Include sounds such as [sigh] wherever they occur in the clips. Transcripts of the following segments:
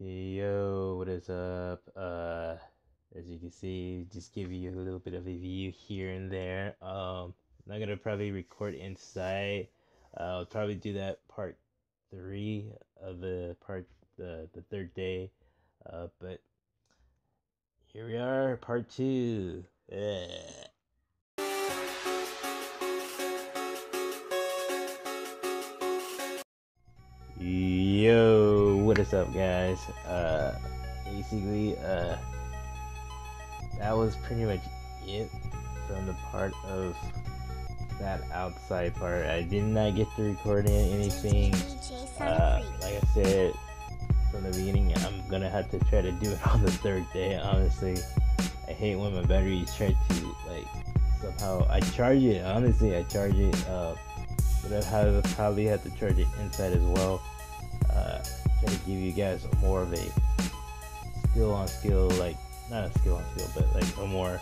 Yo, what is up? Uh, as you can see, just give you a little bit of a view here and there. Um, I'm not gonna probably record inside. I'll probably do that part three of the part the the third day. Uh, but here we are, part two. Ugh. Up, guys? Uh, basically, uh, that was pretty much it from the part of that outside part. I did not get to record anything. Uh, like I said from the beginning, I'm gonna have to try to do it [laughs] on the third day. Honestly, I hate when my battery try to like somehow I charge it. Honestly, I charge it. Uh, but I probably have to charge it inside as well. Try to give you guys more of a skill on skill, like not a skill on skill, but like a more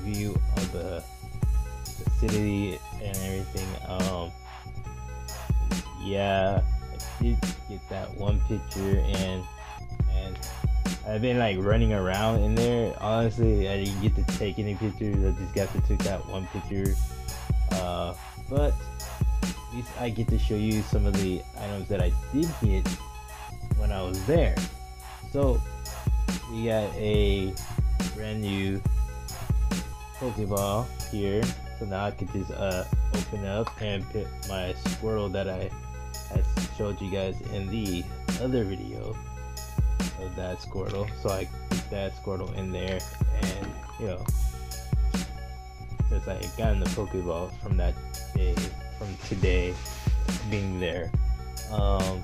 view of the facility and everything. Um, yeah, I did get that one picture, and and I've been like running around in there. Honestly, I didn't get to take any pictures. I just got to take that one picture. Uh, but at least I get to show you some of the items that I did get when I was there. So we got a brand new Pokeball here. So now I can just uh, open up and pick my Squirtle that I, I showed you guys in the other video of that Squirtle. So I put that Squirtle in there and you know since I got in the Pokeball from that day from today being there. Um,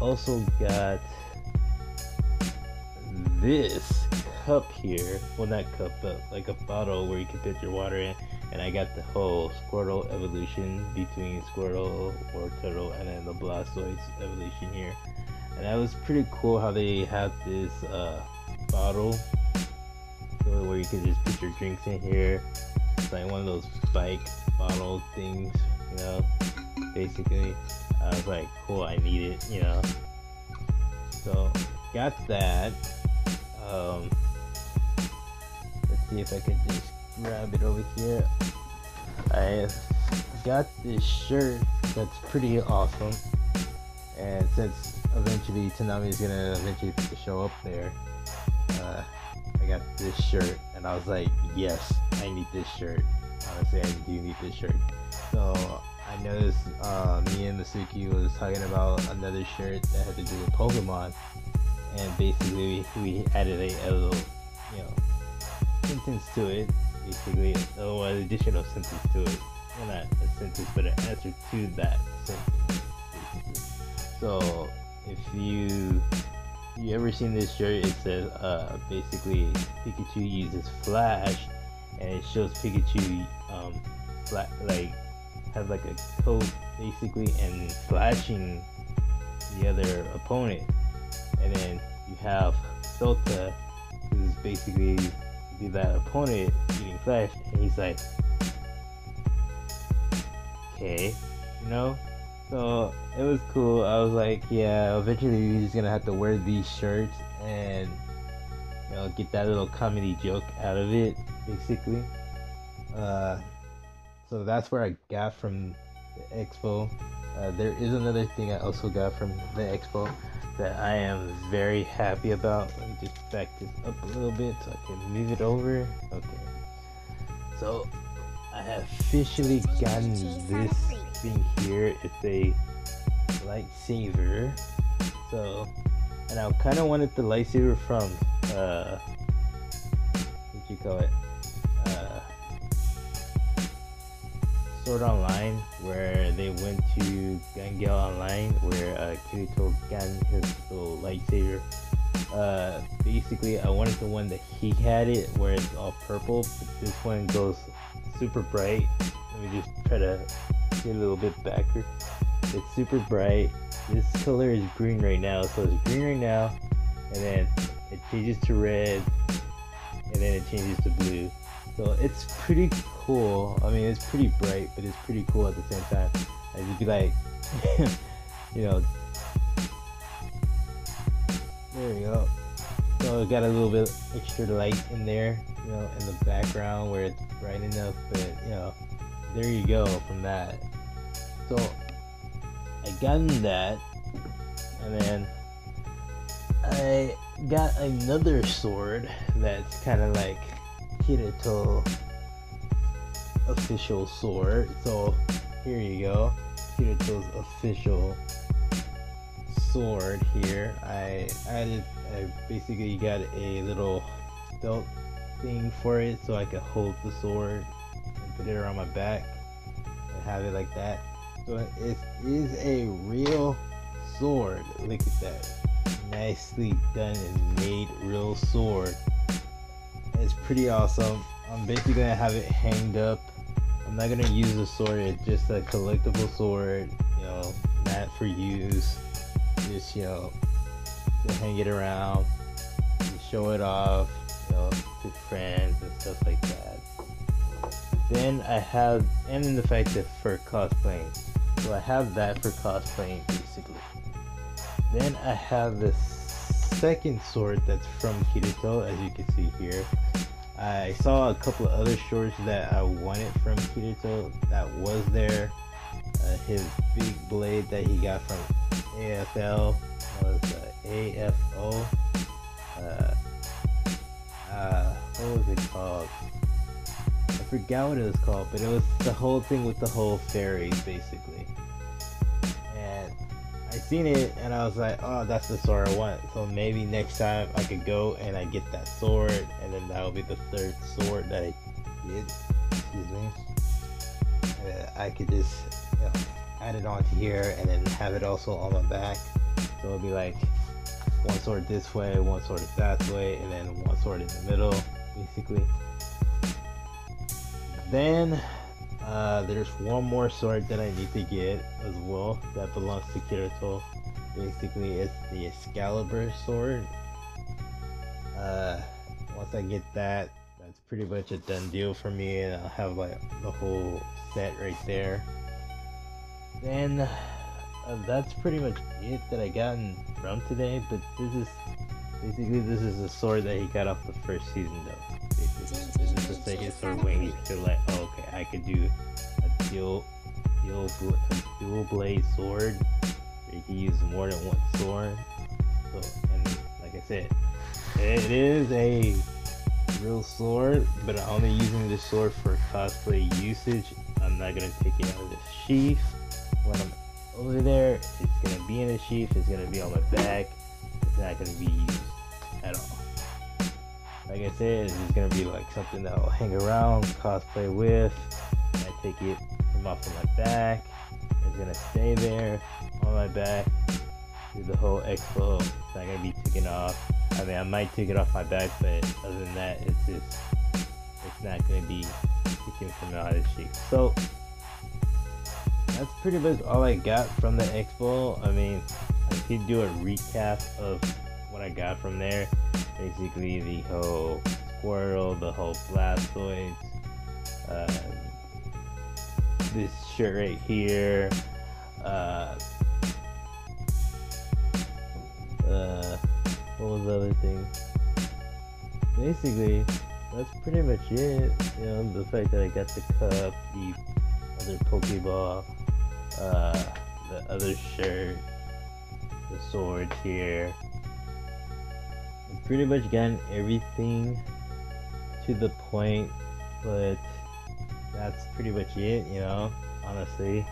also got this cup here. Well, not cup, but like a bottle where you can put your water in. And I got the whole Squirtle evolution between Squirtle, or Turtle and then the Blastoise evolution here. And that was pretty cool how they have this uh, bottle where you can just put your drinks in here. It's like one of those bike bottle things you know, basically. I was like, cool, I need it, you know. So, got that. Um, let's see if I can just grab it over here. I got this shirt that's pretty awesome. And since eventually Tanami is gonna eventually show up there, uh, I got this shirt and I was like, yes, I need this shirt. Honestly, I do need this shirt. So I noticed uh, me and Masuki was talking about another shirt that had to do with Pokemon, and basically we added a, a little, you know, sentence to it. Basically, oh, an additional sentence to it. Well, not a sentence, but an answer to that sentence. Basically. So if you you ever seen this shirt, it says uh, basically Pikachu uses Flash, and it shows Pikachu um, like have like a coat basically and slashing the other opponent. And then you have Sota, who's basically be that opponent eating flesh, and he's like, okay, you know. So it was cool. I was like, yeah, eventually you're just gonna have to wear these shirts and you know get that little comedy joke out of it, basically. Uh, so that's where I got from the expo. Uh, there is another thing I also got from the expo that I am very happy about. Let me just back this up a little bit so I can move it over. Okay. So I have officially gotten this thing here. It's a lightsaber. So, and I kind of wanted the lightsaber from, uh, what you call it? Sword Online, where they went to Gun Gale Online, where uh, Kirito got his little lightsaber. Uh, basically, I wanted the one that he had it, where it's all purple, but this one goes super bright. Let me just try to get a little bit backer. It's super bright. This color is green right now, so it's green right now, and then it changes to red, and then it changes to blue. So it's pretty cool. I mean, it's pretty bright, but it's pretty cool at the same time. And you'd be like, [laughs] you know, There we go. So it got a little bit extra light in there, you know, in the background where it's bright enough, but you know, there you go from that. So I got that, and then I got another sword that's kind of like Kirito official sword. So here you go, Kirito's official sword here. I added, I basically got a little belt thing for it so I could hold the sword and put it around my back and have it like that. So it is a real sword. Look at that. Nicely done and made real sword. It's pretty awesome. I'm basically gonna have it hanged up. I'm not gonna use the sword, it's just a collectible sword, you know, not for use just you know to hang it around, show it off, you know, to friends and stuff like that. Then I have, and in the fact that for cosplaying, so I have that for cosplaying basically. Then I have this second sword that's from Kirito, as you can see here. I saw a couple of other shorts that I wanted from Kirito that was there. Uh, his big blade that he got from AFL was uh, AFO. Uh, uh, what was it called? I forgot what it was called, but it was the whole thing with the whole fairies, basically. Seen it, and I was like, oh, that's the sword I want. So maybe next time I could go and I get that sword, and then that will be the third sword that I get. Excuse me. Uh, I could just you know, add it onto here and then have it also on my back. So it'll be like one sword this way, one sword that way, and then one sword in the middle, basically. Then uh, there's one more sword that I need to get as well that belongs to Kirito. Basically, it's the Excalibur sword. Uh, once I get that, that's pretty much a done deal for me, and I'll have like the whole set right there. Then uh, that's pretty much it that I gotten from today. But this is basically this is the sword that he got off the first season, though. This is the second sword he feel like, oh, I could do a dual, dual, a dual blade sword. You can use more than one sword. So, and like I said, it is a real sword, but I'm only using this sword for cosplay usage. I'm not gonna take it out of the sheath when I'm over there, it's gonna be in a sheath, it's gonna be on my back, it's not gonna be used at all. Like I said, it's just gonna be like something that I'll hang around, cosplay with. I take it from off of my back, it's gonna stay there on my back through the whole expo. It's not gonna be taken off. I mean, I might take it off my back, but other than that, it's just it's not gonna be taken from out of the sheath. So that's pretty much all I got from the expo. I mean, I could do a recap of what I got from there. Basically, the whole Squirtle, the whole Blastoise, uh, this shirt right here, uh, uh, what was the other thing? Basically, that's pretty much it. You know, the fact that I got the cup, the other Pokeball, uh, the other shirt, the swords here. Pretty much gotten everything to the point, but that's pretty much it, you know, honestly.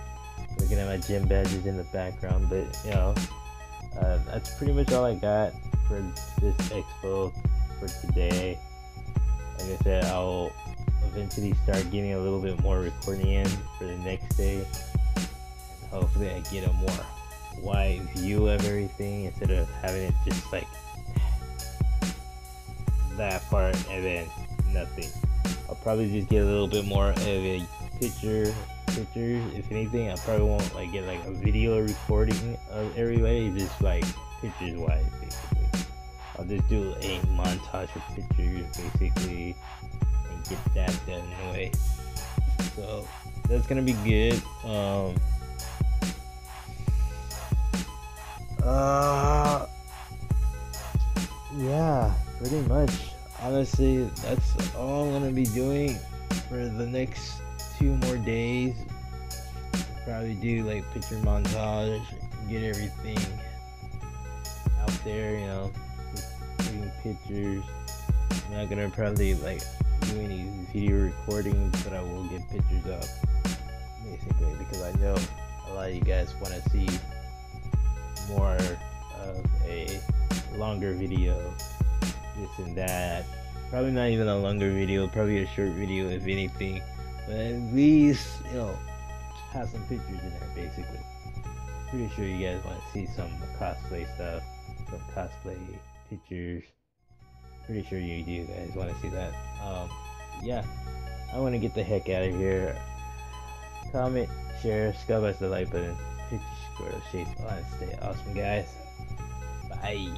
Looking at my gym badges in the background, but you know, uh, that's pretty much all I got for this expo for today. Like I said, I'll eventually start getting a little bit more recording in for the next day hopefully I get a more wide view of everything instead of having it just like that part and then nothing. I'll probably just get a little bit more of a picture picture. If anything I probably won't like get like a video recording of everybody just like pictures wise basically. I'll just do a montage of pictures basically and get that done anyway. So that's gonna be good. Um uh, yeah, pretty much. Honestly, that's all I'm gonna be doing for the next two more days. Probably do like picture montage, get everything out there, you know, taking pictures. I'm not gonna probably like do any video recordings, but I will get pictures up basically because I know a lot of you guys want to see more of a longer video, this and that. Probably not even a longer video, probably a short video if anything. But at least, you know, have some pictures in there basically. Pretty sure you guys want to see some cosplay stuff, some cosplay pictures. Pretty sure you do guys want to see that. Um, yeah, I want to get the heck out of here. Comment, share, scuff the like button. Picture squirrel shape on. Stay awesome, guys. Bye.